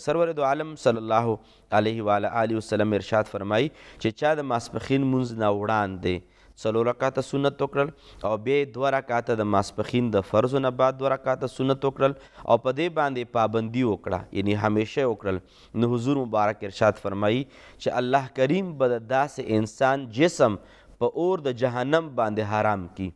سرور دو عالم صلی الله علیه وعلی آله وسلم ارشاد فرمائی چه چا د ماسپښین مونځ نه وړاندې څلور رکعته سنت وکړل او بیا یې دوه رکعته د ماسپښین د فرضو نه بعد دوه رکعته سنت وکړل او په دې باندې پابندي وکړه یعنی همیشه وکړل نو حضور مبارک ارشاد فرمائی چه الله کریم به د داسې انسان جسم په اور د جهنم باندې حرام کی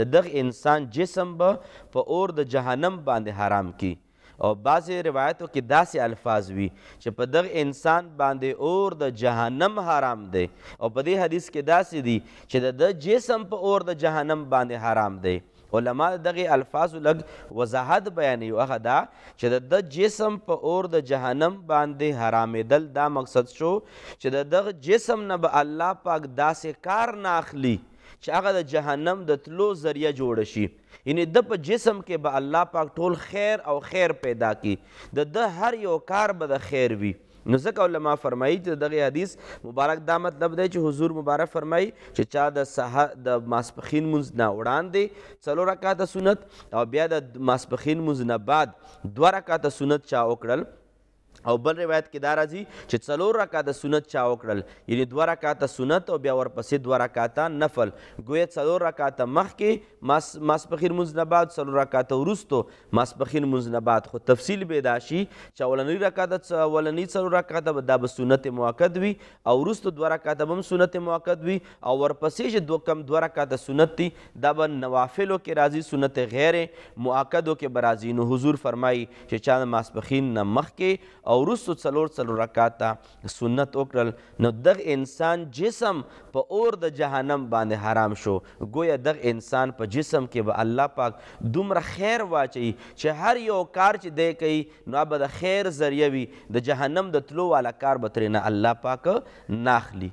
د دغ انسان جسم به په اور د جهنم باندې حرام کی او بعضې روایتو کې داسې الفاظ وي چې په دغه انسان باندې اور د جهنم حرام دی او په دې حدیث کې داسې دي چې د ده جسم په اور د جهنم باندې حرام دی علما د دغه الفاظو لږ وضاحت بیانوي او هغه دا چې د ده جسم په اور د جهنم باندې حرامېدل دا مقصد شو چې د دغه جسم نه به الله پاک داسې کار نه اخلي چې هغه د جهنم د تلو ذریعه جوړه شي یعنی ده په جسم کې به الله پاک ټول خیر او خیر پیدا کړي د ده هر یو کار به د خیر وي نو ځکه علما فرمایي چې دغه حدیث مبارک دا مطلب دی چې حضور مبارک فرمایي چې چا د سحر د ماسپخین مونځ نه وړاندې څلور رکعاته سنت او بیا د ماسپخین مونځ نه بعد دوه رکعاته سنت چا وکړل او بل روایت کې دا راځي چې څلور رکعاته سنت چا وکړل یعنی دوه رکعاته سنت او بیا ورپسې دوه رکعاته نفل ګویا څلور رکعاته مخکې ماس ماسپخیر مونځ نه بعد څلور رکعاته وروسته ماسپخیر مونځ نه بعد خو تفصیل به دا شي چې اولنی رکعاته اولنی څلور رکعاته به دا به سنت مؤکد وي او وروسته دوه رکعاته هم سنت مؤکد وي او ورپسې چې دوه کم دوه رکعاته سنت دي دا به نوافلو کې راځي سنت غیر مؤکدو کې به راځي نو حضور فرمایي چې چا د ماسپښین نه مخکې او وروسته څلور څلور رکعته سنت وکړل نو دغه انسان جسم په اور د جهنم باندې حرام شو ګویا دغه انسان په جسم کې به الله پاک دومره خیر واچوي چې هر یو کار چې دی کوي نو هغه به د خیر ذریعه وي د جهنم د تلو والا کار به ترېنه الله پاک نه اخلي